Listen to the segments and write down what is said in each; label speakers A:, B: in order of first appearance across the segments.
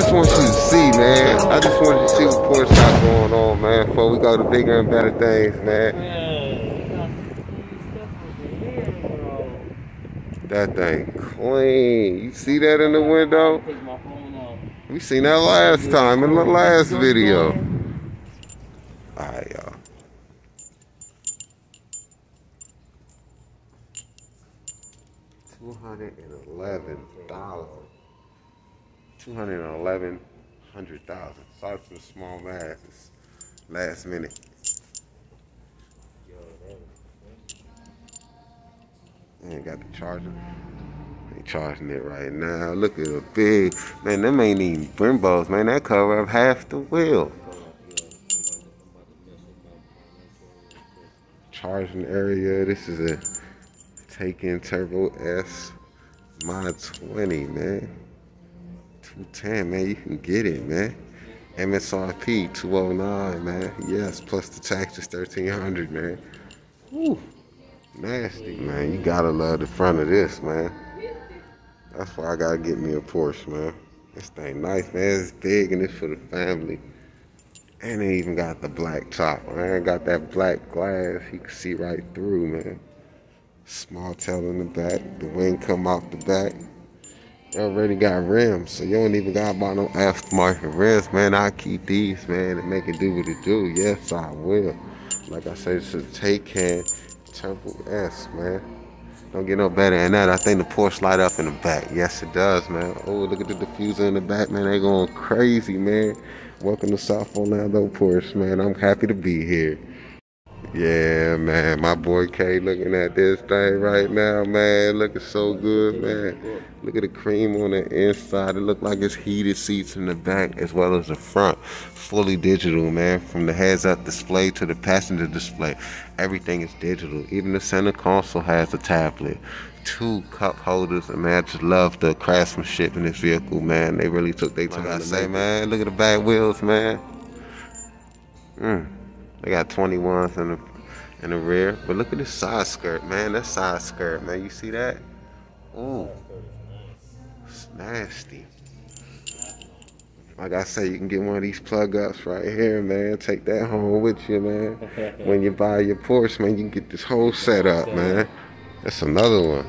A: just want you to see, man. I just want you to see what going on, man. Before we go to bigger and better things, man. That thing clean. You see that in the window? We seen that last time in the last video. Alright, y'all. Two hundred and eleven thousand. Two hundred and eleven hundred thousand. Sorry for the small. It's last minute. And got the charger. They charging it right now. Look at the big man. Them ain't even Brembos, man. That cover up half the wheel. Charging area. This is a Taycan Turbo S Mod 20, man. 210, man. You can get it, man. MSRP 209, man. Yes, plus the tax is 1300, man. Woo. Nasty, man. You gotta love the front of this, man. That's why I gotta get me a Porsche, man. This thing nice, man. It's big and it's for the family. And it even got the black top, man. Got that black glass. You can see right through, man. Small tail in the back. The wing come off the back. They already got rims, so you don't even got buy no aftermarket rims, man. I keep these, man, and make it do what it do. Yes, I will. Like I said, it's a Taycan Turbo S, man. Don't get no better than that. I think the Porsche light up in the back. Yes, it does, man. Oh, look at the diffuser in the back, man. They going crazy, man. Welcome to South Orlando Porsche, man. I'm happy to be here. Yeah, man. My boy K looking at this thing right now, man. Looking so good, man. Look at the cream on the inside. It look like it's heated seats in the back as well as the front. Fully digital, man. From the heads-up display to the passenger display. Everything is digital. Even the center console has a tablet. Two cup holders, and man, I just love the craftsmanship in this vehicle, man. They really took their time. Like I say, man, look at the back wheels, man. Mm. They got 21s in the in the rear. But look at this side skirt, man. That side skirt, man. You see that? Ooh. It's nasty. Like I say, you can get one of these plug ups right here, man. Take that home with you, man. when you buy your Porsche, man, you can get this whole setup, man. That's another one.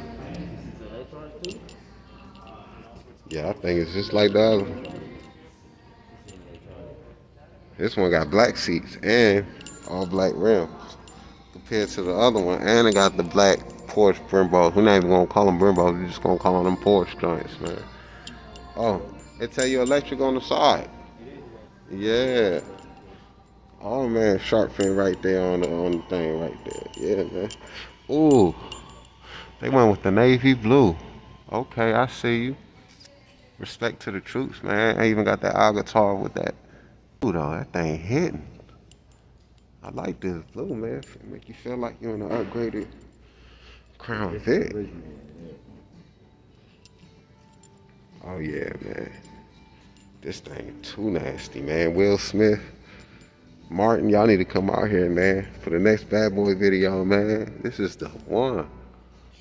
A: Yeah, I think it's just like the other one. This one got black seats and all black rims compared to the other one. And it got the black Porsche Brembos. We're not even gonna call them Brembos. We're just gonna call them Porsche joints, man. Oh, it tell you electric on the side. Yeah. Oh man, shark fin right there on the on the thing right there. Yeah, man. Ooh, they went with the navy blue. Okay, I see you. Respect to the troops, man. I even got that Agatar with that. Ooh, though, that thing hitting. I like this blue, man. It make you feel like you're in an upgraded Crown Vic. Oh yeah, man. This thing too nasty, man. Will Smith, Martin, y'all need to come out here, man, for the next Bad Boy video, man. This is the one.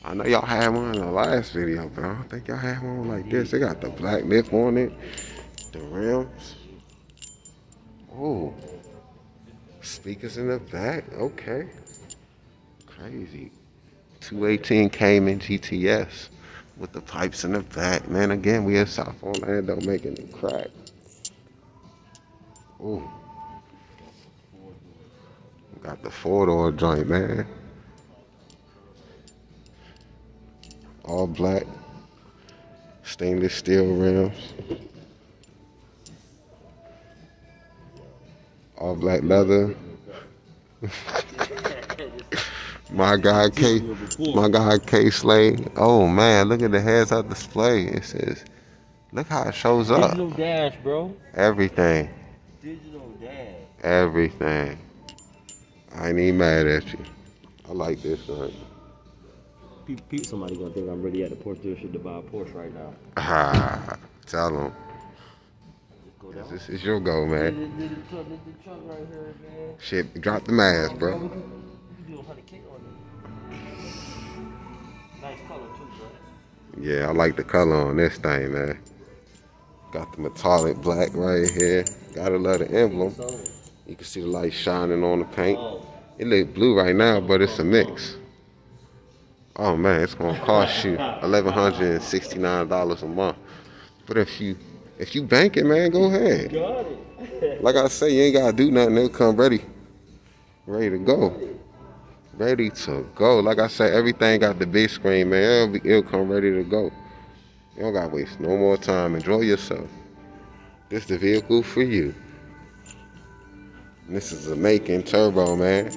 A: I know y'all had one in the last video, but I don't think y'all had one like this. They got the black lip on it, the rims. Oh. Speakers in the back. Okay. Crazy. 218 Cayman GTS with the pipes in the back. Man, again, we in South Orlando making it crack. Ooh. Got the four door joint, man. All black. Stainless steel rims. All black leather. my guy K, my guy K Slade. Oh man, look at the heads up display. It says, look how it shows up.
B: Digital dash, bro.
A: Everything.
B: Digital dash.
A: Everything. I ain't even mad at you. I like this one.
B: Somebody gonna think I'm really at the Porsche dealership to buy a Porsche right now.
A: Ah, tell them. This is your goal, man. Shit, drop the mask, bro. Yeah, I like the color on this thing, man. Got the metallic black right here. Got a lot of emblem. You can see the light shining on the paint. It look blue right now, but it's a mix. Oh man, it's gonna cost you eleven hundred and sixty nine dollars a month. But if you if you bank it, man, go ahead.
B: Got it.
A: Like I say, you ain't gotta do nothing. They'll come ready, ready to go, ready to go. Like I say, everything got the big screen, man. It'll, be, it'll come ready to go. You don't gotta waste no more time. Enjoy yourself. This the vehicle for you. And this is a Macan turbo, man.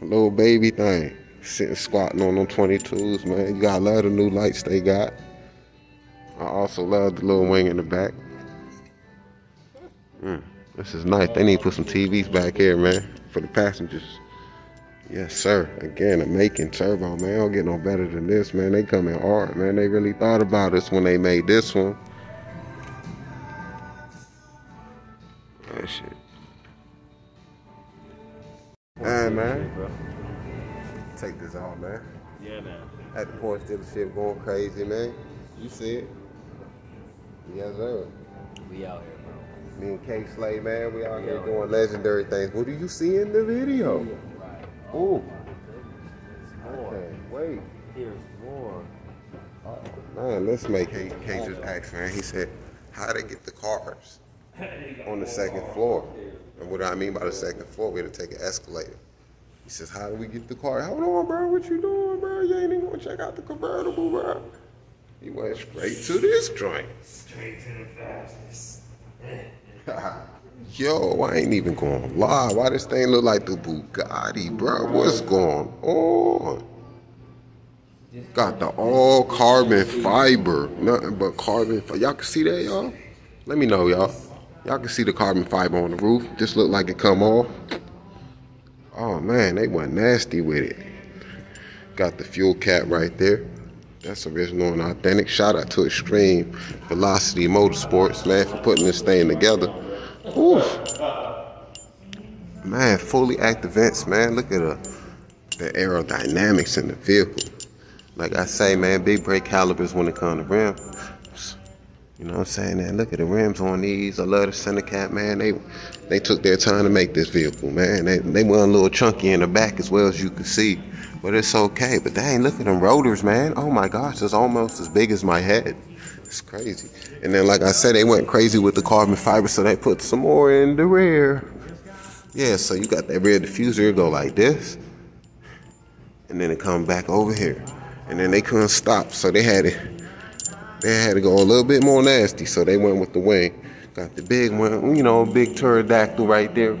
A: Little baby thing. Sitting squatting on them 22s, man. You gotta love the new lights they got. I also love the little wing in the back. Mm, this is nice. They need to put some TVs back here, man, for the passengers. Yes, sir. Again, a Macan turbo, man. I Don't get no better than this, man. They come in hard, man. They really thought about us when they made this one. That shit. Hey, man. Take this off, man.
B: Yeah, man.
A: At the Porsche dealership going crazy, man. You see it? Yes, sir.
B: We out here, bro.
A: Me and K Slay, man, we out here
B: Yeah.
A: doing legendary things. What do you see in the video?
B: Right.
A: Oh, Ooh,
B: More.
A: can't wait.
B: Here's more.
A: Oh, Man, let's make K, K just ask, man. He said, how they get the cars on the second floor? And what do I mean by the second floor, we had to take an escalator. He says, how do we get the car? Hold on, bro, what you doing, bro? You ain't even gonna check out the convertible, bro. He went straight to this joint.
C: Straight to the fastest.
A: Yo, I ain't even gonna lie. Why this thing look like the Bugatti, bro? What's going on? Got the all carbon fiber, nothing but carbon. Fi- y'all can see that, y'all. Let me know, y'all. Y'all can see the carbon fiber on the roof. Just look like it come off. Oh man, they went nasty with it. Got the fuel cap right there. That's original and authentic. Shout out to Extreme Velocity Motorsports, man, for putting this thing together. Oof. Man, fully active vents, man. Look at the, the aerodynamics in the vehicle. Like I say, man, big brake calipers when it comes to rims. You know what I'm saying? Man, look at the rims on these. I love the center cap, man. They they took their time to make this vehicle, man. They they went a little chunky in the back as well as you can see. But it's okay. But dang, look at them rotors, man. Oh my gosh, it's almost as big as my head. It's crazy. And then, like I said, they went crazy with the carbon fiber, so they put some more in the rear. Yeah, so you got that rear diffuser, go like this. And then it come back over here. And then they couldn't stop, so they had it. They had to go a little bit more nasty, so they went with the wing. Got the big one, you know, big pterodactyl right there.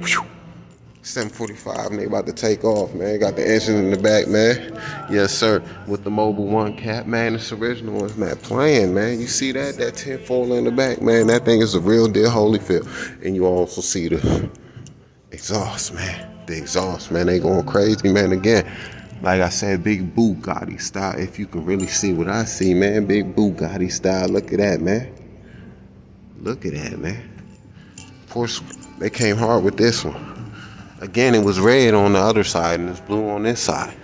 A: Phew. 745 and they about to take off, man. Got the engine in the back, man. Yes, sir. With the Mobil One cap, man. It's original. It's not playing, man. You see that? That 10 foil in the back, man. That thing is a real deal Holyfield. And you also see the exhaust, man. The exhaust, man. They going crazy, man. Again, like I said, big Bugatti style. If you can really see what I see, man. Big Bugatti style. Look at that, man. Look at that, man. Porsche, they came hard with this one. Again, it was red on the other side and it's blue on this side.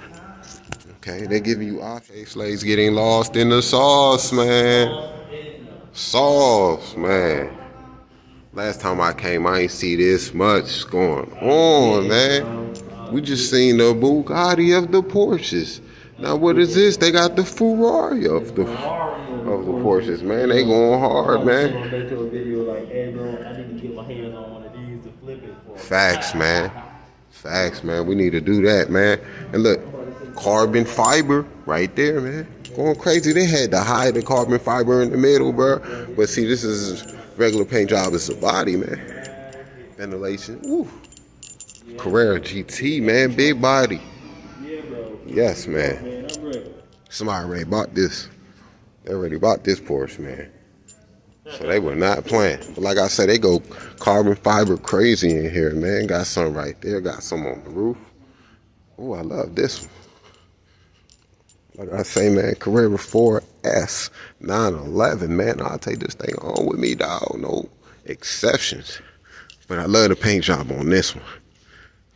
A: Okay, they're giving you okay, slaves getting lost in the sauce, man. Sauce, man. Last time I came, I ain't see this much going on, man. We just seen the Bugatti of the Porsches. Now what is this? They got the Ferrari of the of the Porsches, man. They going hard, man.
B: Going back to a video like, hey, bro, I need to get my hands on one of these to flip it for.
A: Facts, man. Facts, man. We need to do that, man. And look, carbon fiber right there, man. Going crazy. They had to hide the carbon fiber in the middle, bro. But see, this is regular paint job. It's the body, man. Ventilation. Woo. Carrera GT, man. Big body. Yes, man. Somebody already bought this. They already bought this Porsche, man. So they were not playing. But like I said, they go carbon fiber crazy in here, man. Got some right there. Got some on the roof. Oh, I love this one. Like I say, man, Carrera 4S 911, man. I'll take this thing on with me, dog. No exceptions. But I love the paint job on this one.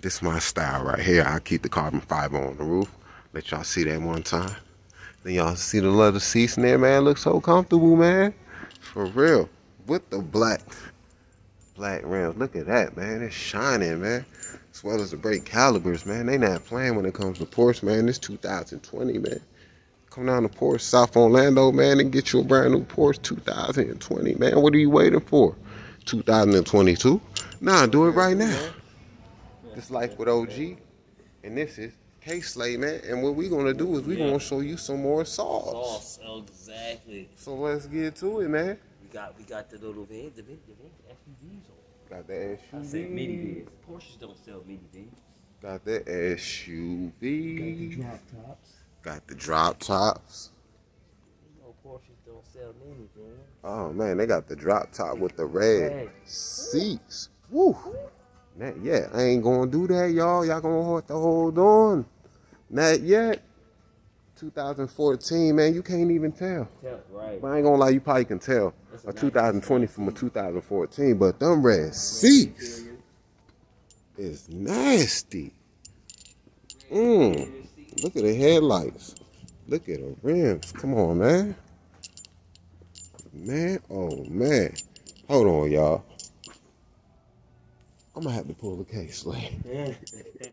A: This is my style right here. I keep the carbon fiber on the roof. Let y'all see that one time. Then y'all see the leather seats in there, man. Look so comfortable, man. For real. with the black black rims. Look at that, man. It's shining, man. As well as the brake calibers, man. They not playing when it comes to Porsche, man. It's 2020, man. Come down to Porsche South Orlando, man, and get you a brand new Porsche 2020, man. What are you waiting for? 2022? Nah, do it right now. This life with OG, and this is K Slay, man. And what we're gonna do is we
B: Yeah.
A: gonna show you some more sauce.
B: Sauce, exactly.
A: So let's get to it, man.
B: We got we got the little van, the van, the van, SUVs on.
A: Got the
B: I say
A: SUV.
B: minivans. Porsches don't sell minivans.
A: Got the
B: Got the
A: SUV.
B: drop tops.
A: Got the drop tops.
B: You know Porsches don't sell minivans.
A: Oh man, they got the drop top with the red
B: Red.
A: seats. Woo. Not yet. I ain't gonna do that, y'all. Y'all gonna have to hold on. Not yet. 2014, man, you can't even tell.
B: Tell, right.
A: But I ain't gonna lie, you probably can tell
B: That's
A: a
B: a
A: 2020 from a 2014. But them red seats is nasty. Mmm. Look at the headlights. Look at the rims. Come on, man. Man, oh man. Hold on, y'all. I'm gonna have to pull the case, like.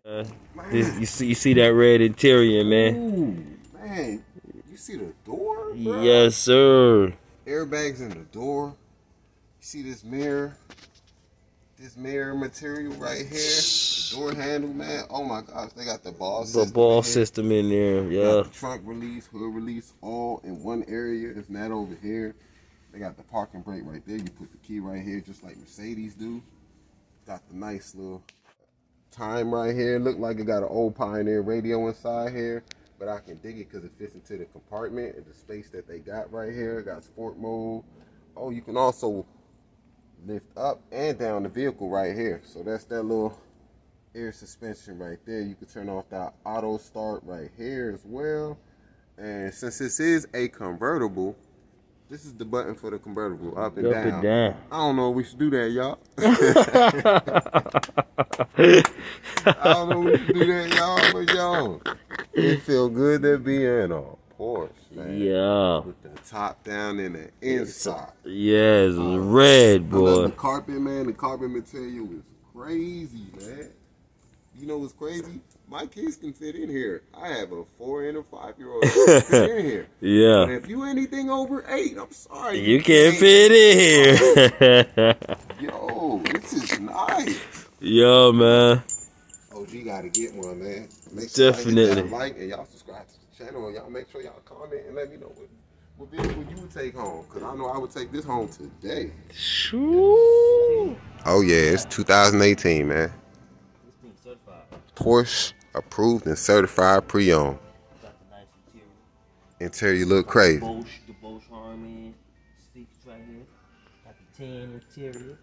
B: Uh, this, you see, you see that red interior, man.
A: Ooh, man. You see the door? bro?
B: Yes, sir.
A: Airbags in the door. You see this mirror? This mirror material right here. The door handle, man. Oh my gosh, they got the ball
B: The
A: system.
B: ball
A: in
B: system in there. Yeah.
A: the trunk release, hood release, all in one area. It's not over here. They got the parking brake right there. You put the key right here, just like Mercedes do. Got the nice little time right here. Look like it got an old Pioneer radio inside here, but I can dig it because it fits into the compartment and the space that they got right here. Got sport mode. Oh, you can also lift up and down the vehicle right here. So that's that little air suspension right there. You can turn off that auto start right here as well. And since this is a convertible, this is the button for the convertible, up and
B: Up
A: down.
B: and down.
A: I don't know if we should do that, y'all. I don't know if we should do that, y'all, but yo, it feel good to be in a Porsche, man.
B: Yeah.
A: With the top down and the inside.
B: Yes, uh, red
A: I love the carpet, man. The carpet material is crazy, man. You know what's crazy? My kids can fit in here. I have a four and a five year old fit in here. But
B: Yeah.
A: if you anything over eight, I'm sorry.
B: You can't fit in here.
A: Yo, this is nice.
B: Yo, man.
A: OG gotta get one, man. Make sure y'all
B: Definitely.
A: like and y'all subscribe to the channel and y'all make sure y'all comment and let me know what what vehicle you would take home. Cause I know I would take this home today.
B: Shoo.
A: Oh yeah, it's 2018, man. Porsche approved and certified pre-owned.
B: Got the nice interior.
A: Interior look crazy.
B: Bosch, the Bosch Harmon speakers right here. Got the tan interior.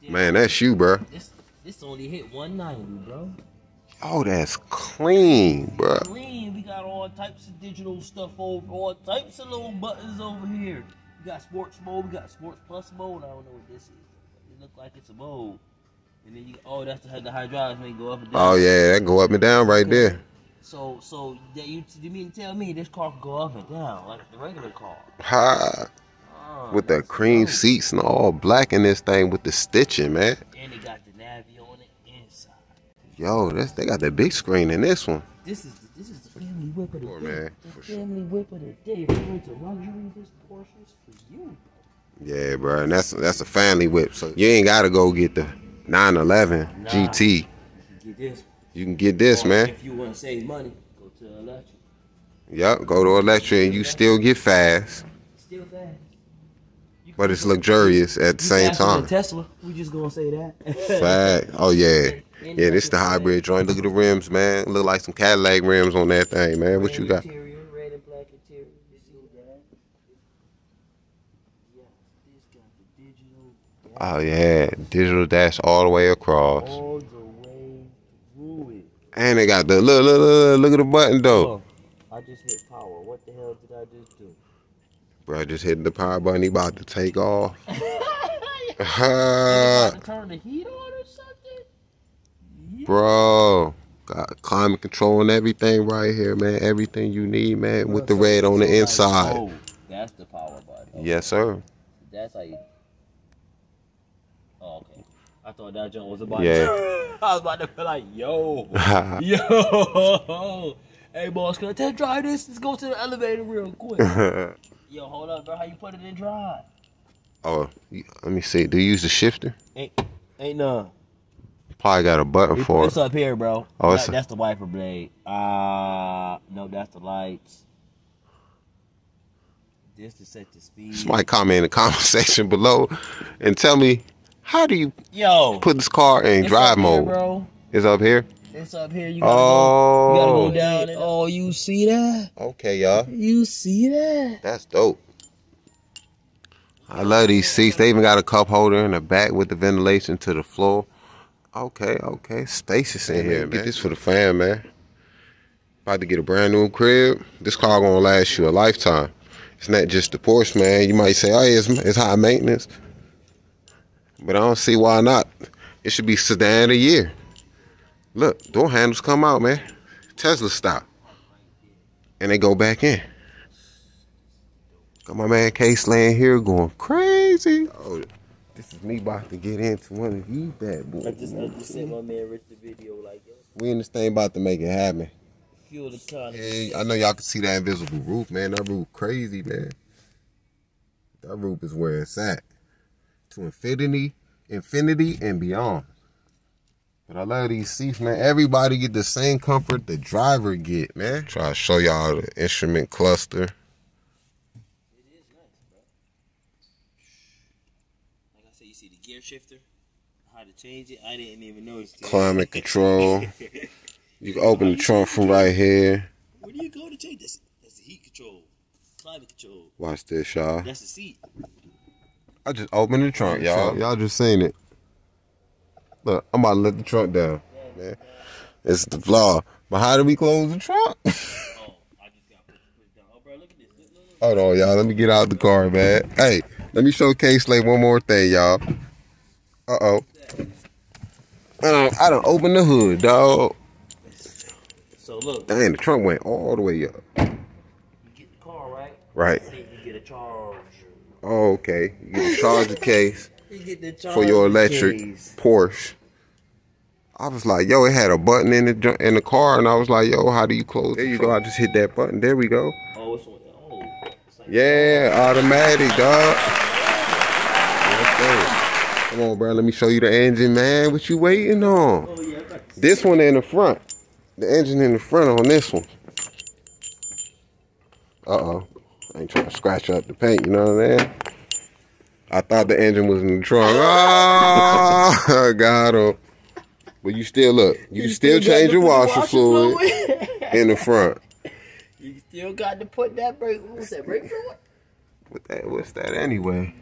B: Still-
A: Man, that's you, bro.
B: this this only hit 190, bro.
A: Oh, that's clean, bro.
B: Clean. We got all types of digital stuff over, all types of little buttons over here. We got sports mode. We got sports plus mode. I don't know what this is. It look like it's a mode. And then you oh that's the the hydraulics may go up and down.
A: Oh yeah, that go up and down right there.
B: So so that you you mean to tell me this car can go up and down like the regular car?
A: Ha.
B: Oh,
A: With the cream
B: dope.
A: seats and all black in this thing with the stitching, man.
B: And they got the Navi on the inside.
A: Yo, that's they got the big screen in this one.
B: This is the, this is the family whip of the
A: Sure,
B: day.
A: man,
B: the
A: for sure.
B: family whip of the day. If you're into luxury, this Porsche's for you.
A: Yeah, bro, and that's that's a family whip. So you ain't gotta go get the 911
B: Nah.
A: GT.
B: You
A: can get this, man.
B: If you want to save money, go to electric.
A: Yep, go to electric and you still get fast,
B: Still fast.
A: But it's luxurious at the same time.
B: Tesla. We just gonna say that.
A: Fact. Oh yeah. Yeah, this the hybrid joint. Look at the rims, man. Look like some Cadillac rims on that thing, man. What you got?
B: Interior, red and black interior. You see that? Yes, this got the digital.
A: Oh yeah, digital dash all the way across.
B: all the way through it.
A: And they got the look, look, look, look at the button though.
B: Oh, I just hit power. What the hell did I just do?
A: Bro, just hitting the power button. He about to take off.
B: about to turn the heat on or something? Yeah.
A: Bro, got climate control and everything right here, man. Everything you need, man, with the red on the inside.
B: oh, That's the power button. Okay.
A: Yes, sir.
B: That's how you. Thought that jump was about.
A: Yeah.
B: I was about to be like, yo, yo. Hey, boss, can I test drive this? Let's go to the elevator real quick. Yo, hold up, bro. How you put it in drive?
A: oh, let me see. Do you use the shifter?
B: Ain't, ain't none.
A: Probably got a button for
B: It's
A: it.
B: up here, bro.
A: Oh,
B: That-
A: it's-
B: that's the wiper blade. Uh no, that's the lights. This to set the speed.
A: Somebody comment in the comment section below and tell me how do you
B: Yo,
A: put this car in
B: it's
A: drive
B: up here,
A: mode?
B: bro.
A: It's up here.
B: It's up here. You gotta go. You gotta
A: Oh,
B: go down. Oh, you see that?
A: okay, y'all.
B: You see that?
A: That's dope. I love these seats. They even got a cup holder in the back with the ventilation to the floor. Okay, okay. Spacious in here, man. Get this for the fam, man. About to get a brand new crib. This car gonna last you a lifetime. It's not just the Porsche, man. You might say, oh, it's, it's high maintenance. But I don't see why not. It should be sedan the year. Look, door handles come out, man. Tesla stop. And they go back in. Got my man Case laying here going crazy. Oh, this is me about to get into one of these bad boys.
B: I just, I just sent my man Rich the video like, yo,
A: We in this thing about to make it happen.
B: fuel the car.
A: Hey, I know y'all can see that invisible roof, man. That roof crazy, man. That roof is where it's at. To infinity, infinity and beyond. But I love these seats, man. Everybody get the same comfort the driver get, man. Try to show y'all the instrument cluster.
B: It is nice, bro. Like I said, you see the gear shifter, how to change it. I didn't even notice. that.
A: Climate control. You can open the trunk from right here.
B: Where do you go to change this? That's the heat control, climate control.
A: Watch this, y'all.
B: That's the seat.
A: I just opened the trunk, y'all. Y'all just seen it. Look, I'm about to let the trunk down. Man. It's the flaw. But how do we close the trunk?
B: Oh, I just got to push it down. Oh, bro, look at this. Look, look, look.
A: Hold on, y'all. Let me get out the car, man. Hey, let me showcase like one more thing, y'all. Uh oh. Uh, I don't open the hood, dog.
B: So look,
A: Dang, the trunk went all the way up.
B: you get the car right.
A: Right.
B: Then you get a charger.
A: Oh, okay. You get the charger case
B: You get
A: for your electric
B: case.
A: Porsche. I was like, yo, it had a button in the in the car, and I was like, yo, how do you close? There you go. I just hit that button. There we go.
B: Oh, it's on. Oh, it's like
A: Yeah, automatic, dog. Yes. Come on, bro. Let me show you the engine, man. What you waiting on?
B: Oh yeah, I got the
A: This one in the front. The engine in the front on this one. Uh oh. I ain't trying to scratch up the paint, you know what I'm saying? I thought the engine was in the trunk. Ah, oh, got him. But you still look. You, can still, change your
B: the
A: washer fluid in the front.
B: you still got to put that brake. What's that brake fluid?
A: What that? What's that anyway?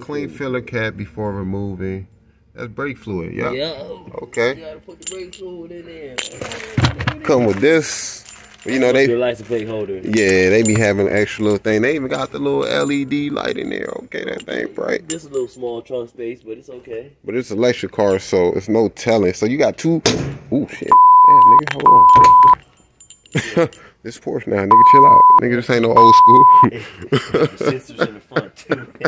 A: Clean filler cap before removing. That's brake fluid. Yep.
B: Yeah.
A: Okay.
B: You gotta put the brake fluid in there.
A: Come with this. You know they.
B: license plate holder.
A: Yeah, they be having an extra little thing. They even got the little LED light in there. Okay, that thing bright.
B: Just a little small trunk space, but it's okay.
A: But it's electric car, so it's no telling. So you got two. Ooh shit. Damn, nigga, hold on. this Porsche now, nigga, chill out. Nigga, this ain't no old school.
B: Sensors in the front too.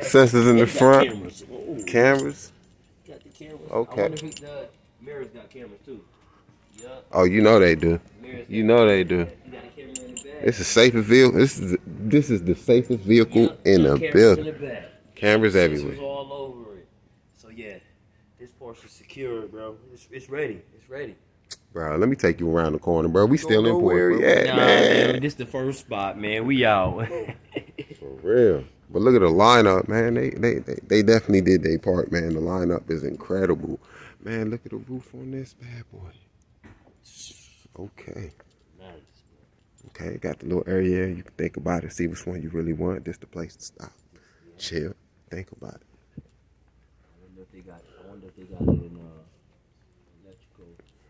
A: Sensors in the front.
B: Cameras. Ooh,
A: Cameras.
B: got the cameras.
A: Okay.
B: I wonder if the uh, mirrors got cameras too. Yup.
A: Oh, you know they do. You know they do.
B: You got a camera in the back.
A: It's the safest vehicle. This is this is the safest vehicle in the building.
B: In the.
A: Cameras everywhere.
B: all over it. So yeah, this Porsche is secure, bro. It's, it's ready. It's ready.
A: Bro, let me take you around the corner, bro. We still in
B: nowhere,
A: Where
B: bro.
A: we at,
B: Nah,
A: man?
B: This the first spot, man. We out.
A: For real. But look at the lineup, man. They they they, they definitely did their part, man. The lineup is incredible. Man, look at the roof on this bad boy. Okay.
B: nice.
A: Okay, got the little area. You can think about it, see which one you really want. This the place to stop. Chill. Think about it.
B: I wonder if they got. I wonder if they got it in uh, electrical.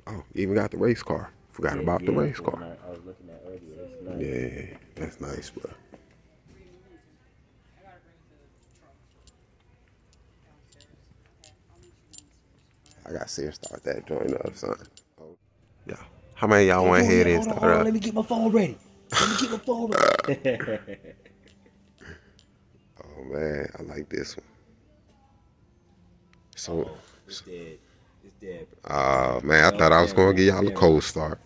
A: Oh, even got the race car. Forgot
B: Yeah,
A: about the race car.
B: I, I was looking at earlier. That's nice.
A: Yeah, that's nice, bro. I got to start that joint up, son. Oh, yeah. How many of y'all went ahead and
B: hold on, hold on,
A: up?
B: Let me get my phone ready. Let me get my phone ready.
A: Oh man, I like this one. So,
D: It's dead. It's dead.
A: uh, man, I thought I was gonna give y'all a cold start.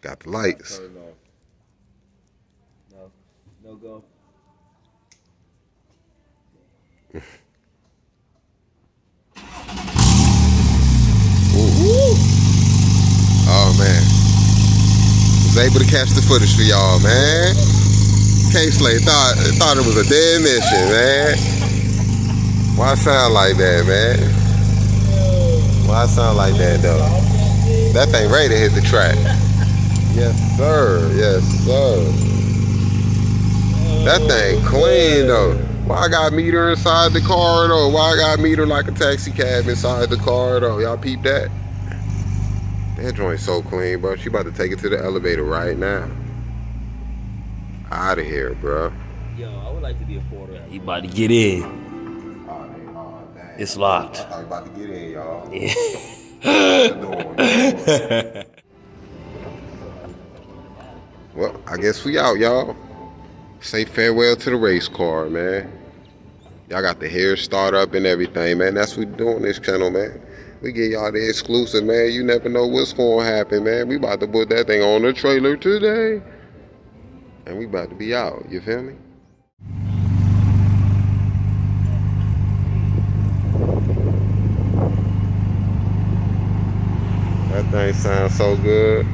A: Got the lights.
D: Turn. No. No go.
A: Oh man, was able to catch the footage for y'all, man. K-Slay thought thought it was a dead mission, man. Why sound like that, man? Why sound like that though? That thing ready to hit the track. Yes, sir. Yes, sir. That thing clean though. Why I got meter inside the car though? Why I got meter like a taxi cab inside the car though? Y'all peep that? That joint's so clean, bro. She about to take it to the elevator right now. Out of here, bro.
D: Yo, I would like to be a porter.
B: He about to get in. It's locked.
A: I was about to get in, y'all. Yeah. well, I guess we out, y'all. Say farewell to the race car, man. Y'all got the hair start up and everything, man. That's what we do on this channel, man. We get y'all the exclusive, man. You never know what's gonna happen, man. We about to put that thing on the trailer today. And we about to be out. You feel me? That thing sounds so good.